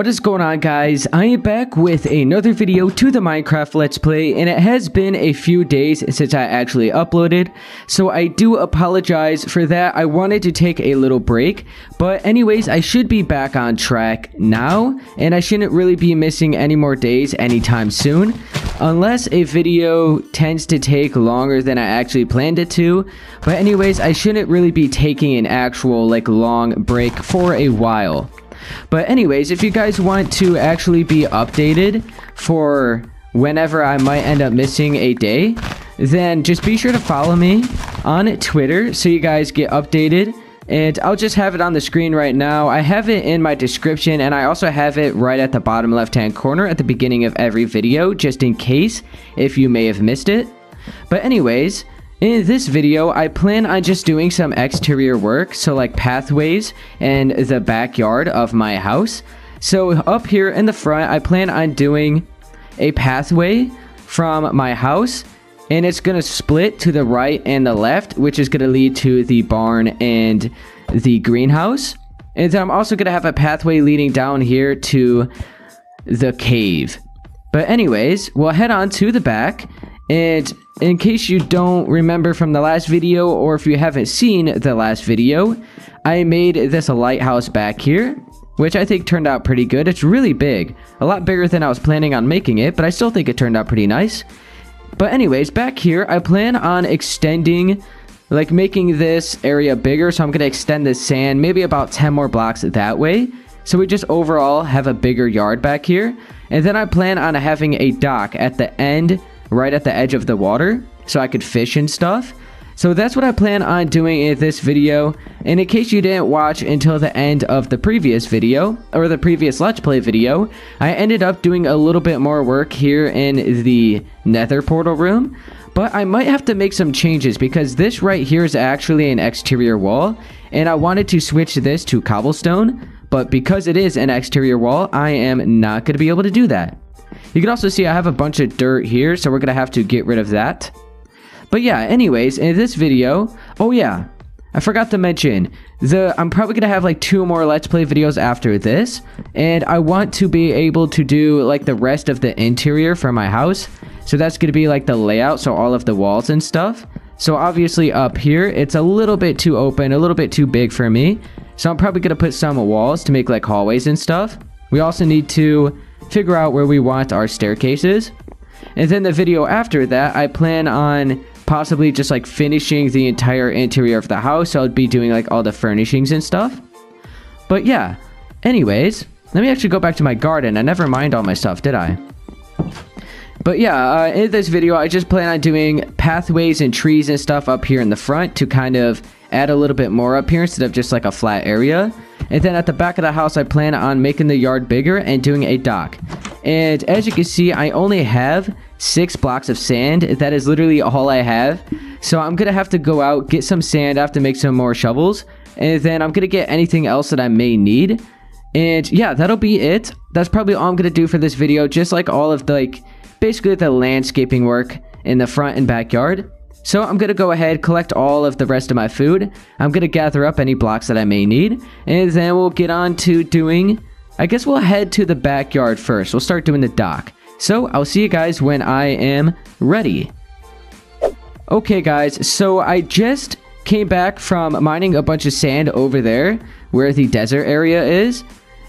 What is going on guys? I am back with another video to the Minecraft Let's Play and it has been a few days since I actually uploaded so I do apologize for that. I wanted to take a little break but anyways I should be back on track now and I shouldn't really be missing any more days anytime soon unless a video tends to take longer than I actually planned it to but anyways I shouldn't really be taking an actual like long break for a while. But anyways, if you guys want to actually be updated for whenever I might end up missing a day, then just be sure to follow me on Twitter so you guys get updated. And I'll just have it on the screen right now. I have it in my description and I also have it right at the bottom left hand corner at the beginning of every video just in case if you may have missed it. But anyways, in this video, I plan on just doing some exterior work, so like pathways and the backyard of my house. So up here in the front, I plan on doing a pathway from my house and it's going to split to the right and the left, which is going to lead to the barn and the greenhouse. And then I'm also going to have a pathway leading down here to the cave. But anyways, we'll head on to the back and in case you don't remember from the last video, or if you haven't seen the last video, I made this a lighthouse back here, which I think turned out pretty good. It's really big, a lot bigger than I was planning on making it, but I still think it turned out pretty nice. But anyways, back here, I plan on extending, like making this area bigger, so I'm to extend the sand maybe about 10 more blocks that way. So we just overall have a bigger yard back here. And then I plan on having a dock at the end right at the edge of the water so I could fish and stuff. So that's what I plan on doing in this video. And in case you didn't watch until the end of the previous video, or the previous Let's Play video, I ended up doing a little bit more work here in the nether portal room. But I might have to make some changes because this right here is actually an exterior wall. And I wanted to switch this to cobblestone. But because it is an exterior wall, I am not going to be able to do that. You can also see I have a bunch of dirt here, so we're going to have to get rid of that. But yeah, anyways, in this video, oh yeah, I forgot to mention, the I'm probably to have like two more Let's Play videos after this, and I want to be able to do like the rest of the interior for my house. So that's to be like the layout, so all of the walls and stuff. So obviously up here, it's a little bit too open, a little bit too big for me. So I'm probably to put some walls to make like hallways and stuff. We also need to figure out where we want our staircases. And then the video after that, I plan on possibly just like finishing the entire interior of the house. So I'll be doing like all the furnishings and stuff. But yeah, anyways, let me actually go back to my garden. I never mind all my stuff, did I? But yeah, uh, in this video, I just plan on doing pathways and trees and stuff up here in the front to kind of add a little bit more up here instead of just like a flat area. And then at the back of the house, I plan on making the yard bigger and doing a dock. And as you can see, I only have six blocks of sand. That is literally all I have. So I'm going to have to go out, get some sand. I have to make some more shovels. And then I'm going to get anything else that I may need. And yeah, that'll be it. That's probably all I'm going to do for this video. Just like all of the, like, basically the landscaping work in the front and backyard. So I'm going to go ahead, collect all of the rest of my food. I'm going to gather up any blocks that I may need. And then we'll get on to doing... I guess we'll head to the backyard first. We'll start doing the dock. So I'll see you guys when I am ready. Okay guys, so I just came back from mining a bunch of sand over there where the desert area is.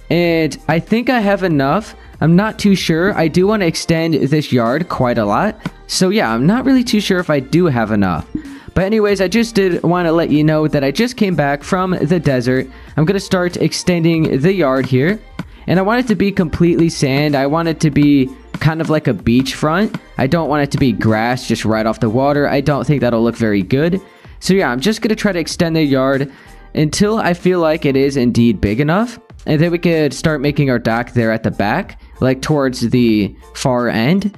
And I think I have enough. I'm not too sure. I do want to extend this yard quite a lot. So yeah, I'm not really too sure if I do have enough. But anyways, I just did want to let you know that I just came back from the desert. I'm going to start extending the yard here. And I want it to be completely sand. I want it to be kind of like a beachfront. I don't want it to be grass just right off the water. I don't think that'll look very good. So yeah, I'm just going to try to extend the yard until I feel like it is indeed big enough. And then we could start making our dock there at the back, like towards the far end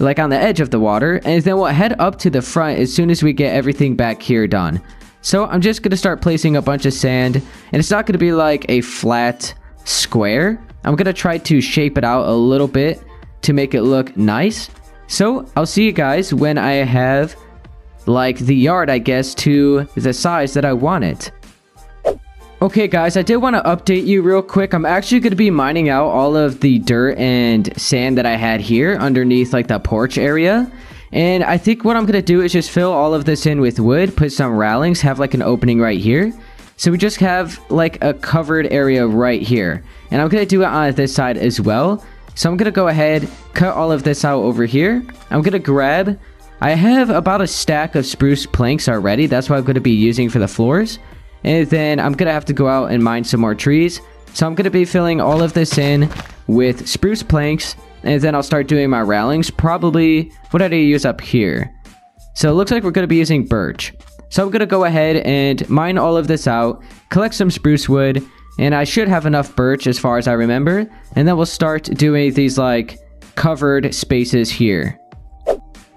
like on the edge of the water, and then we'll head up to the front as soon as we get everything back here done. So I'm just going to start placing a bunch of sand, and it's not going to be like a flat square. I'm going to try to shape it out a little bit to make it look nice. So I'll see you guys when I have like the yard, I guess, to the size that I want it. Okay guys, I did want to update you real quick. I'm actually going to be mining out all of the dirt and sand that I had here underneath like the porch area. And I think what I'm going to do is just fill all of this in with wood, put some railings, have like an opening right here. So we just have like a covered area right here. And I'm going to do it on this side as well. So I'm going to go ahead, cut all of this out over here. I'm going to grab, I have about a stack of spruce planks already. That's what I'm going to be using for the floors. And then I'm going to have to go out and mine some more trees. So I'm going to be filling all of this in with spruce planks. And then I'll start doing my railings. Probably, what did I use up here? So it looks like we're going to be using birch. So I'm going to go ahead and mine all of this out. Collect some spruce wood. And I should have enough birch as far as I remember. And then we'll start doing these like covered spaces here.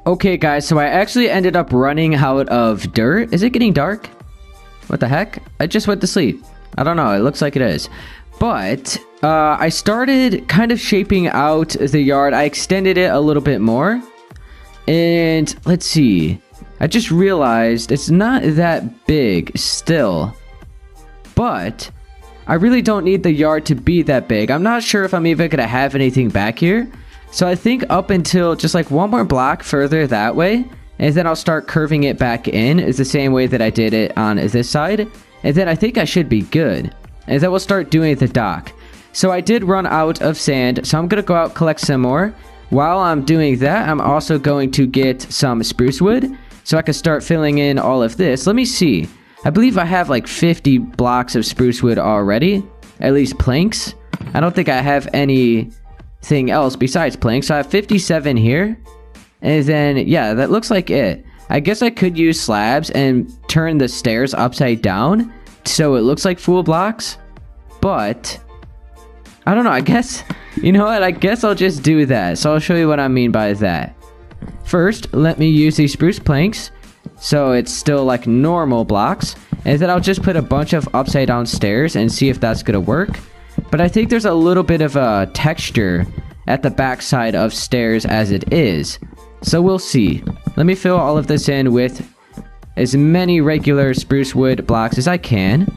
Okay guys, so I actually ended up running out of dirt. Is it getting dark? What the heck? I just went to sleep. I don't know. It looks like it is. But uh, I started kind of shaping out the yard. I extended it a little bit more. And let's see. I just realized it's not that big still. But I really don't need the yard to be that big. I'm not sure if I'm even going to have anything back here. So I think up until just like one more block further that way, and then I'll start curving it back in. It's the same way that I did it on this side. And then I think I should be good. And then we'll start doing the dock. So I did run out of sand, so I'm going to go out collect some more. While I'm doing that, I'm also going to get some spruce wood so I can start filling in all of this. Let me see. I believe I have like 50 blocks of spruce wood already, at least planks. I don't think I have anything else besides planks. So I have 57 here. And then, yeah, that looks like it. I guess I could use slabs and turn the stairs upside down so it looks like full blocks. But, I don't know, I guess, you know what, I guess I'll just do that. So I'll show you what I mean by that. First, let me use these spruce planks so it's still like normal blocks. And then I'll just put a bunch of upside down stairs and see if that's going to work. But I think there's a little bit of a texture at the backside of stairs as it is. So we'll see. Let me fill all of this in with as many regular spruce wood blocks as I can.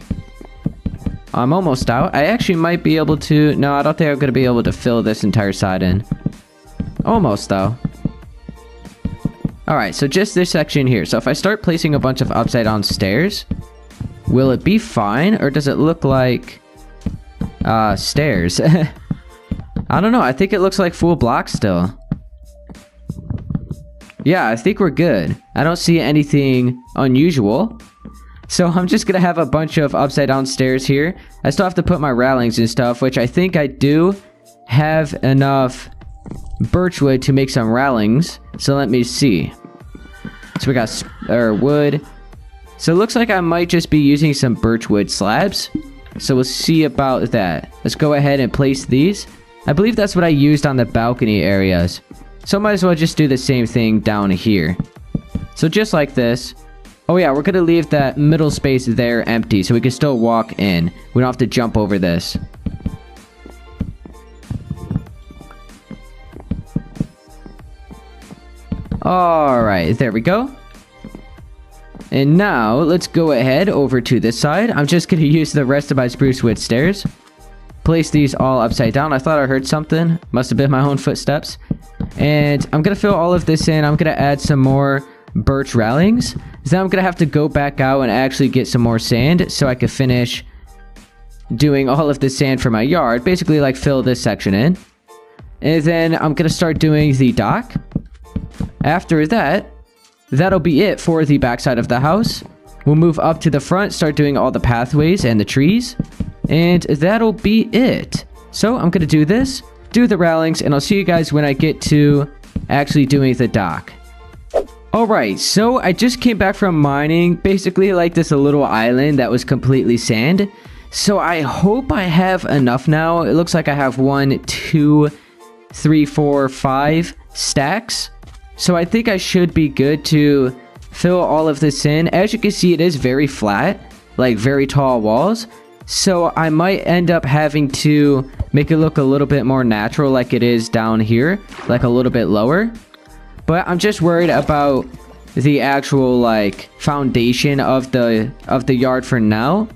I'm almost out. I actually might be able to... No, I don't think I'm going to be able to fill this entire side in. Almost, though. Alright, so just this section here. So if I start placing a bunch of upside down stairs, will it be fine? Or does it look like... Uh, stairs? I don't know. I think it looks like full blocks still. Yeah, I think we're good. I don't see anything unusual. So I'm just gonna have a bunch of upside down stairs here. I still have to put my railings and stuff, which I think I do have enough birchwood to make some railings. So let me see. So we got or er, wood. So it looks like I might just be using some birchwood slabs. So we'll see about that. Let's go ahead and place these. I believe that's what I used on the balcony areas. So might as well just do the same thing down here. So just like this. Oh yeah, we're going to leave that middle space there empty so we can still walk in. We don't have to jump over this. Alright, there we go. And now, let's go ahead over to this side. I'm just going to use the rest of my spruce wood stairs. Place these all upside down. I thought I heard something. Must have been my own footsteps. And I'm going to fill all of this in. I'm going to add some more birch railings. Then I'm going to have to go back out and actually get some more sand so I can finish doing all of the sand for my yard. Basically, like, fill this section in. And then I'm going to start doing the dock. After that, that'll be it for the backside of the house. We'll move up to the front, start doing all the pathways and the trees. And that'll be it. So I'm going to do this do the railings, and I'll see you guys when I get to actually doing the dock. Alright, so I just came back from mining, basically like this little island that was completely sand. So I hope I have enough now. It looks like I have one, two, three, four, five stacks. So I think I should be good to fill all of this in. As you can see, it is very flat, like very tall walls. So I might end up having to make it look a little bit more natural like it is down here, like a little bit lower. but I'm just worried about the actual like foundation of the of the yard for now.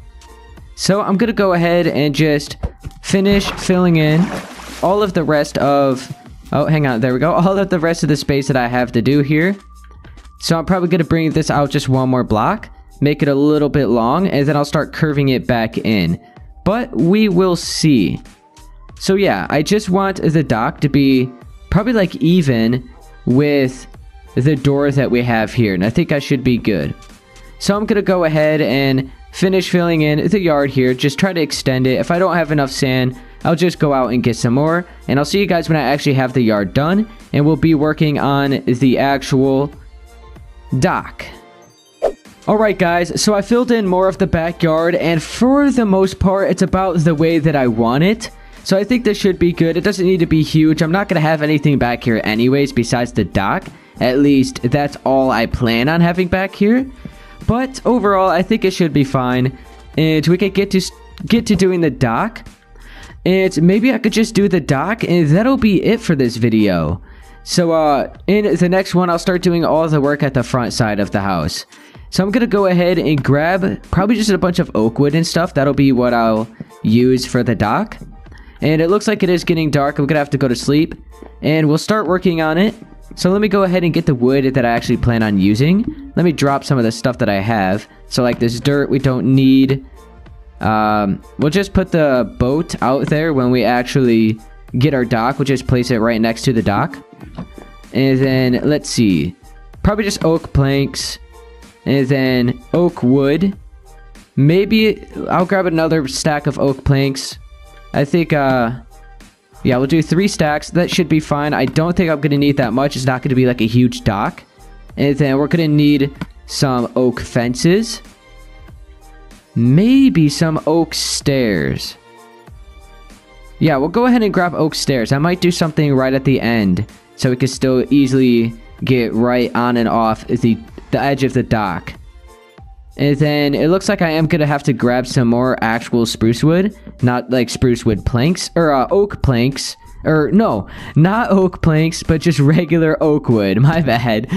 So I'm gonna go ahead and just finish filling in all of the rest of oh hang on there we go all of the rest of the space that I have to do here. So I'm probably gonna bring this out just one more block, make it a little bit long, and then I'll start curving it back in. But we will see. So yeah, I just want the dock to be probably like even with the door that we have here. And I think I should be good. So I'm going to go ahead and finish filling in the yard here. Just try to extend it. If I don't have enough sand, I'll just go out and get some more. And I'll see you guys when I actually have the yard done. And we'll be working on the actual dock. Alright guys, so I filled in more of the backyard and for the most part it's about the way that I want it. So I think this should be good. It doesn't need to be huge. I'm not going to have anything back here anyways besides the dock. At least that's all I plan on having back here. But overall, I think it should be fine. And we can get to get to doing the dock. And maybe I could just do the dock and that'll be it for this video. So uh, in the next one, I'll start doing all the work at the front side of the house. So I'm going to go ahead and grab probably just a bunch of oak wood and stuff. That'll be what I'll use for the dock. And it looks like it is getting dark. I'm going to have to go to sleep. And we'll start working on it. So let me go ahead and get the wood that I actually plan on using. Let me drop some of the stuff that I have. So like this dirt we don't need. Um, we'll just put the boat out there when we actually get our dock. We'll just place it right next to the dock. And then let's see. Probably just oak planks. And then oak wood. Maybe I'll grab another stack of oak planks. I think, uh, yeah, we'll do three stacks. That should be fine. I don't think I'm going to need that much. It's not going to be like a huge dock. And then we're going to need some oak fences. Maybe some oak stairs. Yeah, we'll go ahead and grab oak stairs. I might do something right at the end. So we can still easily get right on and off the, the edge of the dock. And then it looks like I am going to have to grab some more actual spruce wood. Not like spruce wood planks. Or uh, oak planks. Or no, not oak planks, but just regular oak wood. My bad.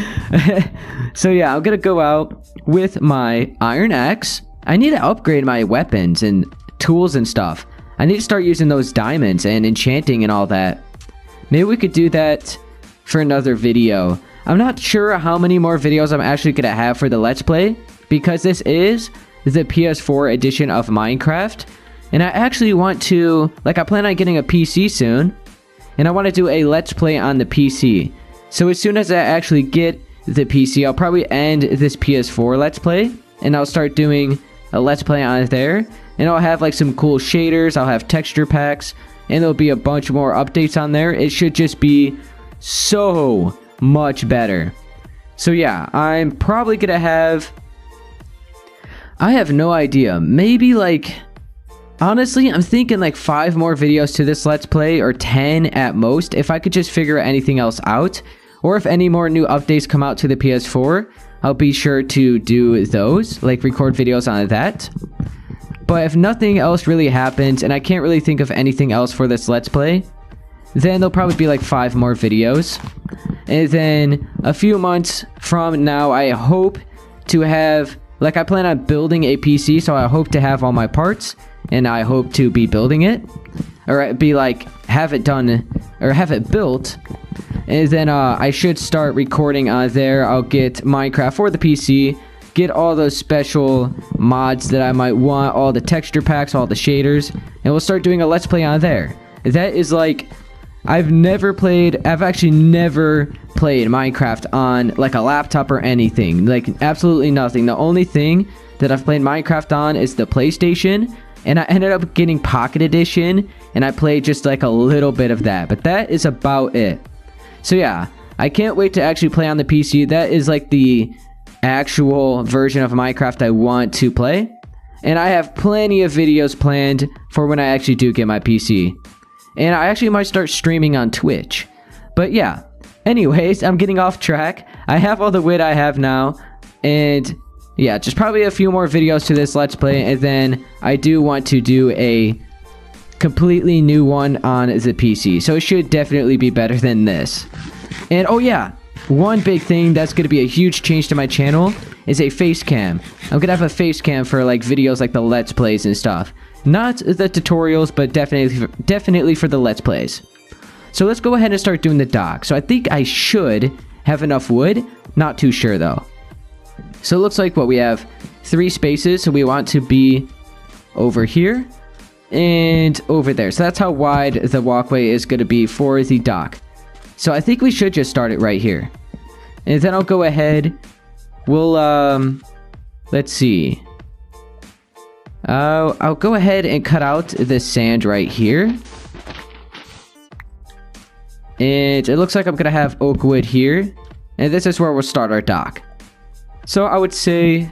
so yeah, I'm going to go out with my iron axe. I need to upgrade my weapons and tools and stuff. I need to start using those diamonds and enchanting and all that. Maybe we could do that for another video. I'm not sure how many more videos I'm actually going to have for the Let's Play because this is the PS4 edition of Minecraft. And I actually want to, like I plan on getting a PC soon. And I want to do a Let's Play on the PC. So as soon as I actually get the PC, I'll probably end this PS4 Let's Play. And I'll start doing a Let's Play on it there. And I'll have like some cool shaders, I'll have texture packs. And there'll be a bunch more updates on there. It should just be so much better. So yeah, I'm probably going to have I have no idea. Maybe like... Honestly, I'm thinking like 5 more videos to this Let's Play, or 10 at most, if I could just figure anything else out. Or if any more new updates come out to the PS4, I'll be sure to do those, like record videos on that. But if nothing else really happens, and I can't really think of anything else for this Let's Play, then there'll probably be like 5 more videos. And then a few months from now, I hope to have like I plan on building a PC, so I hope to have all my parts, and I hope to be building it, or be like have it done, or have it built, and then uh, I should start recording on there. I'll get Minecraft for the PC, get all those special mods that I might want, all the texture packs, all the shaders, and we'll start doing a let's play on there. That is like I've never played, I've actually never played Minecraft on like a laptop or anything. Like absolutely nothing. The only thing that I've played Minecraft on is the PlayStation. And I ended up getting Pocket Edition. And I played just like a little bit of that. But that is about it. So yeah, I can't wait to actually play on the PC. That is like the actual version of Minecraft I want to play. And I have plenty of videos planned for when I actually do get my PC. And I actually might start streaming on Twitch. But yeah. Anyways, I'm getting off track. I have all the wit I have now. And yeah, just probably a few more videos to this Let's Play. And then I do want to do a completely new one on the PC. So it should definitely be better than this. And oh yeah, one big thing that's going to be a huge change to my channel is a face cam. I'm going to have a face cam for like videos like the let's plays and stuff. Not the tutorials, but definitely definitely for the let's plays. So let's go ahead and start doing the dock. So I think I should have enough wood. Not too sure though. So it looks like what we have three spaces. So we want to be over here and over there. So that's how wide the walkway is going to be for the dock. So I think we should just start it right here. And then I'll go ahead. We'll, um, let's see. Uh, I'll go ahead and cut out the sand right here. And it looks like I'm going to have oak wood here. And this is where we'll start our dock. So I would say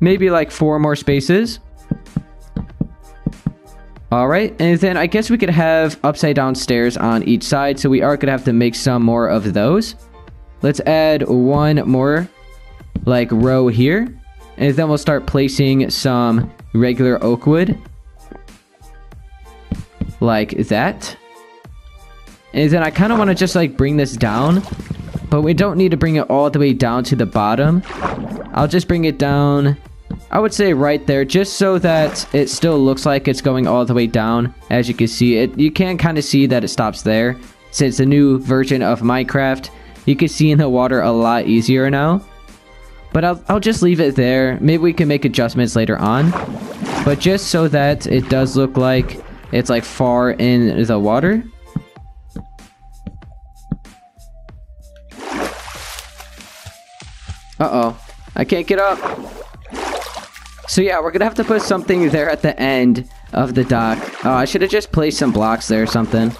maybe like four more spaces. Alright, and then I guess we could have upside down stairs on each side, so we are to have to make some more of those. Let's add one more, like, row here. And then we'll start placing some regular oak wood. Like that. And then I kind of want to just, like, bring this down. But we don't need to bring it all the way down to the bottom. I'll just bring it down I would say right there, just so that it still looks like it's going all the way down. As you can see, it you can kind of see that it stops there. Since the new version of Minecraft, you can see in the water a lot easier now. But I'll, I'll just leave it there. Maybe we can make adjustments later on. But just so that it does look like it's like far in the water. Uh-oh. I can't get up. So yeah, we're gonna have to put something there at the end of the dock. Oh, I should have just placed some blocks there or something.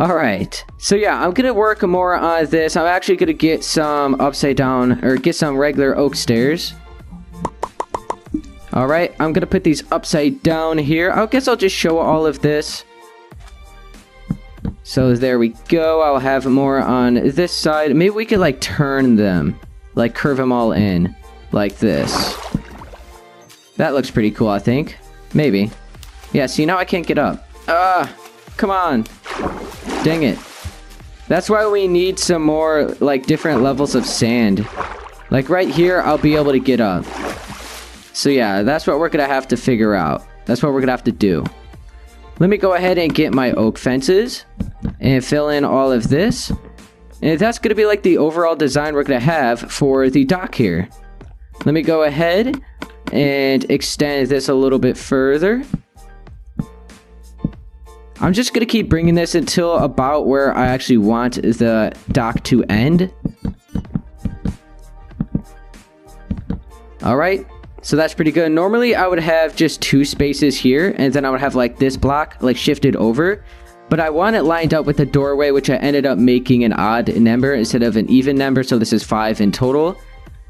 Alright, so yeah, I'm gonna work more on this. I'm actually gonna get some upside down, or get some regular oak stairs. Alright, I'm gonna put these upside down here. I guess I'll just show all of this. So there we go. I'll have more on this side. Maybe we could like turn them. Like curve them all in like this. That looks pretty cool, I think. Maybe. Yeah, see, now I can't get up. Ah, come on. Dang it. That's why we need some more, like, different levels of sand. Like, right here, I'll be able to get up. So, yeah, that's what we're gonna have to figure out. That's what we're gonna have to do. Let me go ahead and get my oak fences and fill in all of this. And that's gonna be, like, the overall design we're gonna have for the dock here. Let me go ahead and extend this a little bit further. I'm just going to keep bringing this until about where I actually want the dock to end. Alright, so that's pretty good. Normally, I would have just two spaces here, and then I would have like this block like shifted over. But I want it lined up with the doorway, which I ended up making an odd number instead of an even number, so this is five in total.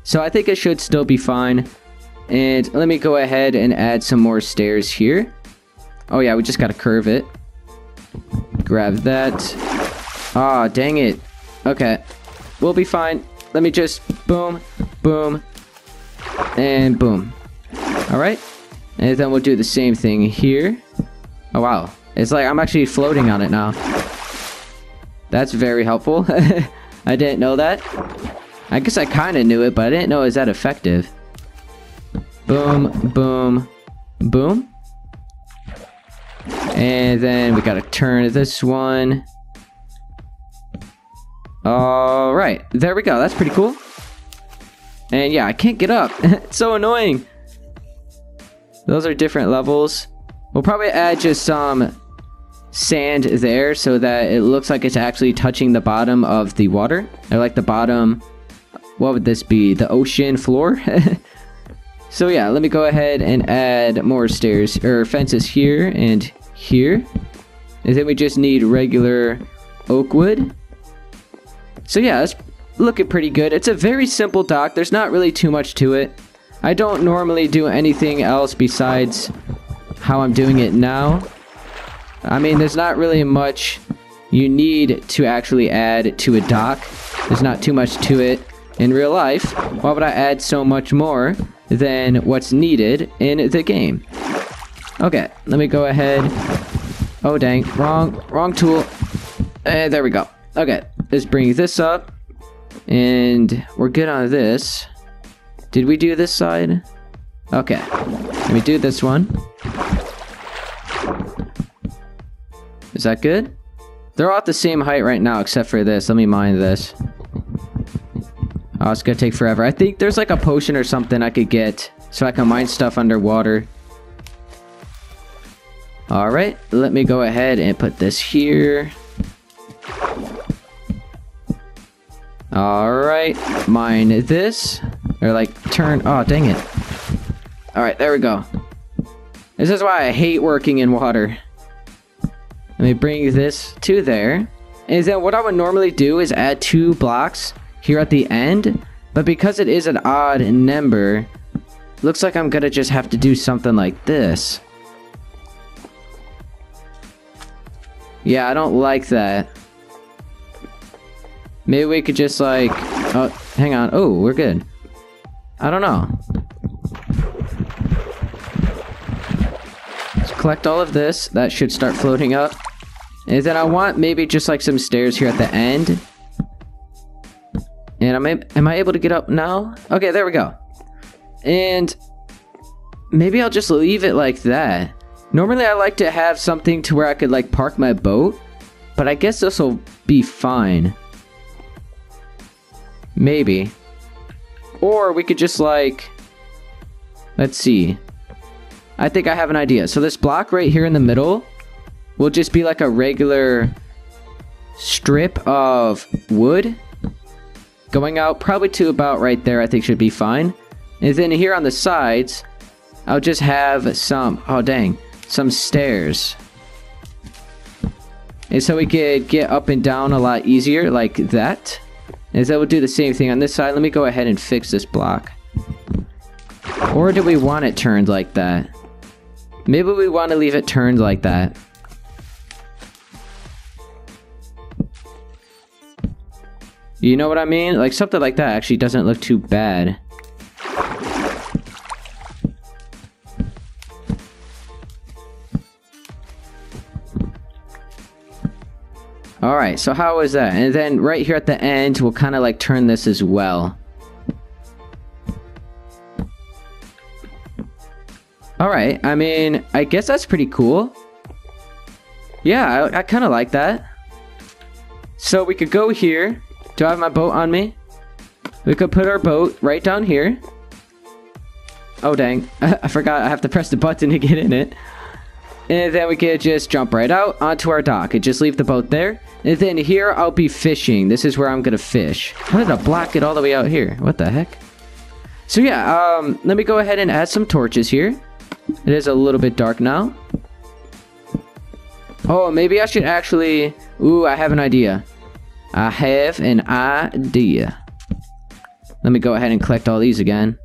So I think it should still be fine. And let me go ahead and add some more stairs here. Oh yeah, we just gotta curve it. Grab that. Ah, oh, dang it. Okay. We'll be fine. Let me just boom, boom, and boom. Alright. And then we'll do the same thing here. Oh wow. It's like I'm actually floating on it now. That's very helpful. I didn't know that. I guess I kind of knew it, but I didn't know it was that effective. Boom, boom, boom. And then we gotta turn this one. Alright, there we go. That's pretty cool. And yeah, I can't get up. it's so annoying. Those are different levels. We'll probably add just some sand there so that it looks like it's actually touching the bottom of the water. Or like the bottom what would this be? The ocean floor? so yeah, let me go ahead and add more stairs or fences here and here. And then we just need regular oak wood. So yeah, that's looking pretty good. It's a very simple dock. There's not really too much to it. I don't normally do anything else besides how I'm doing it now. I mean, there's not really much you need to actually add to a dock. There's not too much to it in real life, why would I add so much more than what's needed in the game? Okay, let me go ahead. Oh dang, wrong, wrong tool. Eh, there we go. Okay, let's bring this up. And we're good on this. Did we do this side? Okay. Let me do this one. Is that good? They're all at the same height right now, except for this. Let me mine this. Oh, it's gonna take forever. I think there's like a potion or something I could get so I can mine stuff underwater. Alright, let me go ahead and put this here. Alright, mine this. Or like turn, oh dang it. Alright, there we go. This is why I hate working in water. Let me bring this to there. And then what I would normally do is add two blocks here at the end. But because it is an odd number, looks like I'm gonna just have to do something like this. Yeah, I don't like that. Maybe we could just like... Oh, hang on. Oh, we're good. I don't know. Let's collect all of this. That should start floating up. And then I want maybe just like some stairs here at the end. And I'm am I able to get up now? Okay, there we go. And maybe I'll just leave it like that. Normally I like to have something to where I could like park my boat. But I guess this will be fine. Maybe. Or we could just like... Let's see. I think I have an idea. So this block right here in the middle will just be like a regular strip of wood going out probably to about right there I think should be fine. And then here on the sides, I'll just have some, oh dang, some stairs. And so we could get up and down a lot easier like that. And that we'll do the same thing on this side. Let me go ahead and fix this block. Or do we want it turned like that? Maybe we want to leave it turned like that. You know what I mean? Like something like that actually doesn't look too bad. Alright, so how is that? And then right here at the end, we'll kind of like turn this as well. Alright, I mean, I guess that's pretty cool. Yeah, I, I kind of like that. So we could go here. Do I have my boat on me? We could put our boat right down here. Oh dang, I forgot I have to press the button to get in it. And then we could just jump right out onto our dock and just leave the boat there. And then here I'll be fishing. This is where I'm gonna fish. How did I block it all the way out here? What the heck? So yeah, um, let me go ahead and add some torches here. It is a little bit dark now. Oh, maybe I should actually... Ooh, I have an idea. I have an idea. Let me go ahead and collect all these again.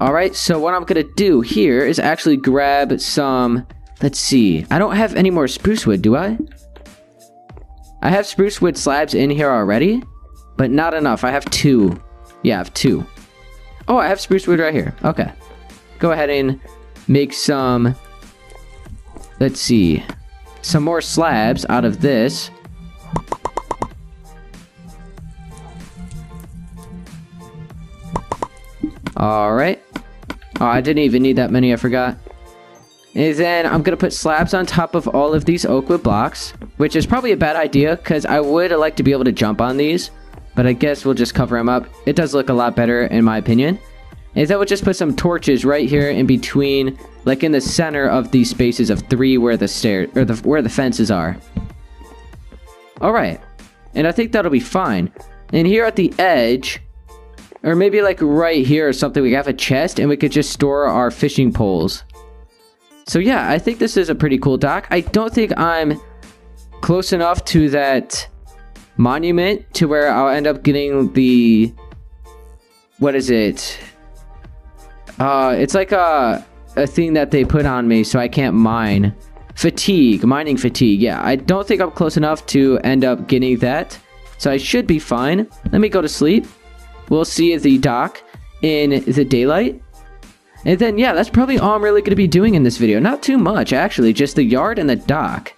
Alright, so what I'm gonna do here is actually grab some... Let's see. I don't have any more spruce wood, do I? I have spruce wood slabs in here already, but not enough. I have two. Yeah, I have two. Oh, I have spruce wood right here. Okay. Go ahead and make some... Let's see. Some more slabs out of this. Alright. Oh, I didn't even need that many, I forgot. And then I'm going to put slabs on top of all of these oak wood blocks, which is probably a bad idea because I would like to be able to jump on these, but I guess we'll just cover them up. It does look a lot better in my opinion. And then we'll just put some torches right here in between, like in the center of these spaces of three where the stair or the where the fences are. All right, and I think that'll be fine. And here at the edge, or maybe like right here or something, we have a chest and we could just store our fishing poles. So yeah, I think this is a pretty cool dock. I don't think I'm close enough to that monument to where I'll end up getting the... What is it? Uh, it's like a, a thing that they put on me so I can't mine. Fatigue, mining fatigue. Yeah, I don't think I'm close enough to end up getting that. So I should be fine. Let me go to sleep. We'll see the dock in the daylight. And then, yeah, that's probably all I'm really going to be doing in this video. Not too much, actually. Just the yard and the dock.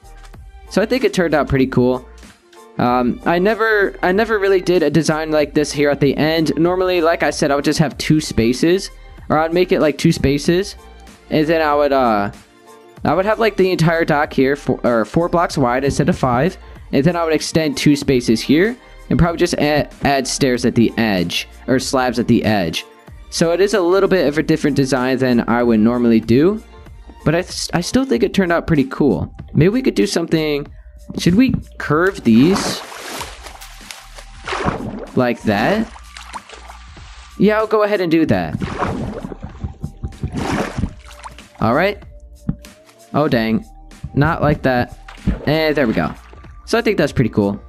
So I think it turned out pretty cool. Um, I never, I never really did a design like this here at the end. Normally, like I said, I would just have two spaces, or I'd make it like two spaces, and then I would, uh, I would have like the entire dock here, for, or four blocks wide instead of five, and then I would extend two spaces here, and probably just add, add stairs at the edge, or slabs at the edge. So it is a little bit of a different design than I would normally do, but I, I still think it turned out pretty cool. Maybe we could do something should we curve these? Like that? Yeah, I'll go ahead and do that. Alright. Oh, dang. Not like that. Eh, there we go. So I think that's pretty cool.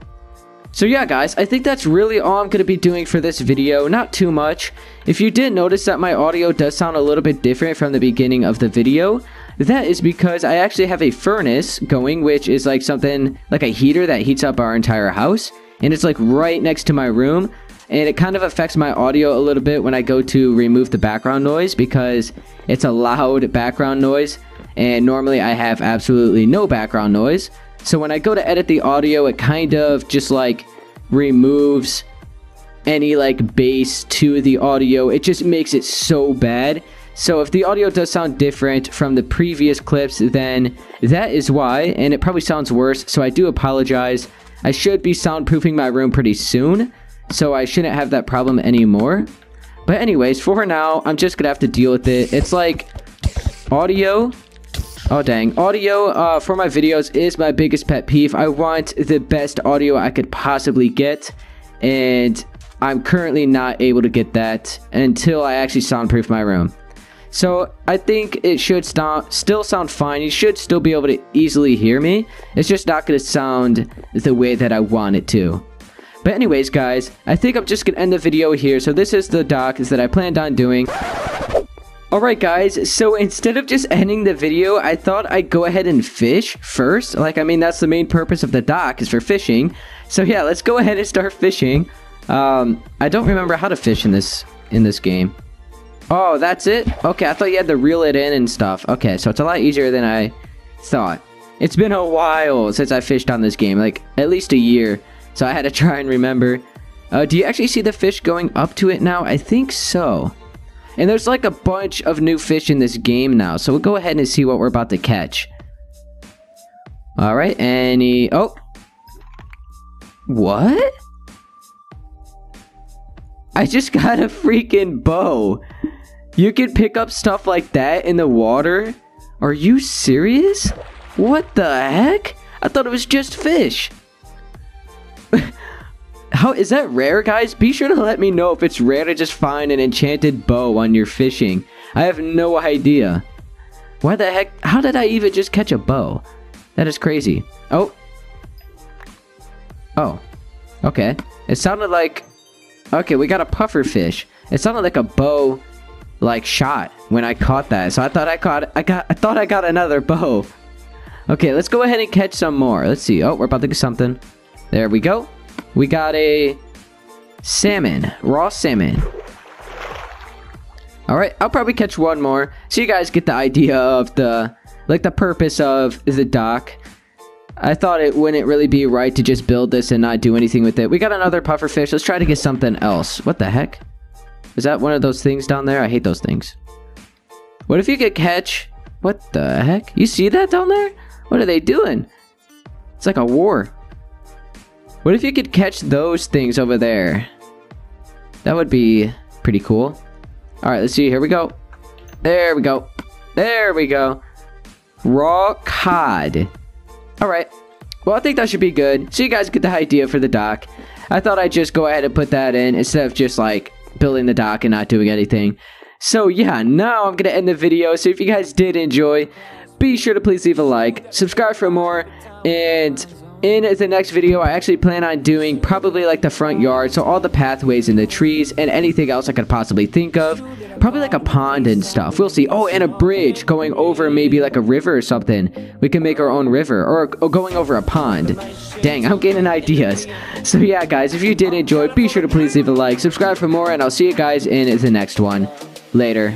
So yeah, guys, I think that's really all I'm going to be doing for this video. Not too much. If you did notice that my audio does sound a little bit different from the beginning of the video, that is because I actually have a furnace going, which is like something like a heater that heats up our entire house. And it's like right next to my room. And it kind of affects my audio a little bit when I go to remove the background noise because it's a loud background noise. And normally I have absolutely no background noise. So when I go to edit the audio, it kind of just like removes any like bass to the audio. It just makes it so bad so if the audio does sound different from the previous clips, then that is why, and it probably sounds worse, so I do apologize. I should be soundproofing my room pretty soon, so I shouldn't have that problem anymore. But anyways, for now, I'm just gonna have to deal with it. It's like audio. Oh dang, audio uh, for my videos is my biggest pet peeve. I want the best audio I could possibly get, and I'm currently not able to get that until I actually soundproof my room. So I think it should st still sound fine. You should still be able to easily hear me. It's just not going to sound the way that I want it to. But anyways, guys, I think I'm just going to end the video here. So this is the dock that I planned on doing. Alright guys, so instead of just ending the video, I thought I'd go ahead and fish first. Like, I mean, that's the main purpose of the dock, is for fishing. So yeah, let's go ahead and start fishing. Um, I don't remember how to fish in this in this game. Oh, that's it? Okay, I thought you had to reel it in and stuff. Okay, so it's a lot easier than I thought. It's been a while since I fished on this game, like at least a year. So I had to try and remember. Uh, do you actually see the fish going up to it now? I think so. And there's like a bunch of new fish in this game now. So we'll go ahead and see what we're about to catch. Alright, any... Oh! What? I just got a freaking bow. You can pick up stuff like that in the water? Are you serious? What the heck? I thought it was just fish. How is that rare, guys? Be sure to let me know if it's rare to just find an enchanted bow on your fishing. I have no idea. Why the heck? How did I even just catch a bow? That is crazy. Oh. Oh. Okay. It sounded like... Okay, we got a puffer fish. It sounded like a bow like shot when I caught that. So I thought I caught I got I thought I got another bow. Okay, let's go ahead and catch some more. Let's see. Oh, we're about to get something. There we go. We got a salmon, raw salmon. All right, I'll probably catch one more. So you guys get the idea of the like the purpose of is the dock. I thought it wouldn't really be right to just build this and not do anything with it. We got another puffer fish. Let's try to get something else. What the heck? Is that one of those things down there? I hate those things. What if you could catch... What the heck? You see that down there? What are they doing? It's like a war. What if you could catch those things over there? That would be pretty cool. Alright, let's see. Here we go. There we go. There we go. Raw cod. Alright. Well, I think that should be good. So you guys get the idea for the dock. I thought I'd just go ahead and put that in instead of just like building the dock and not doing anything. So yeah, now I'm going to end the video. So if you guys did enjoy, be sure to please leave a like, subscribe for more, and in the next video, I actually plan on doing probably like the front yard, so all the pathways and the trees and anything else I could possibly think of. Probably like a pond and stuff. We'll see. Oh, and a bridge going over maybe like a river or something. We can make our own river or, or going over a pond. Dang, I'm getting ideas. So yeah, guys, if you did enjoy, be sure to please leave a like, subscribe for more, and I'll see you guys in the next one. Later.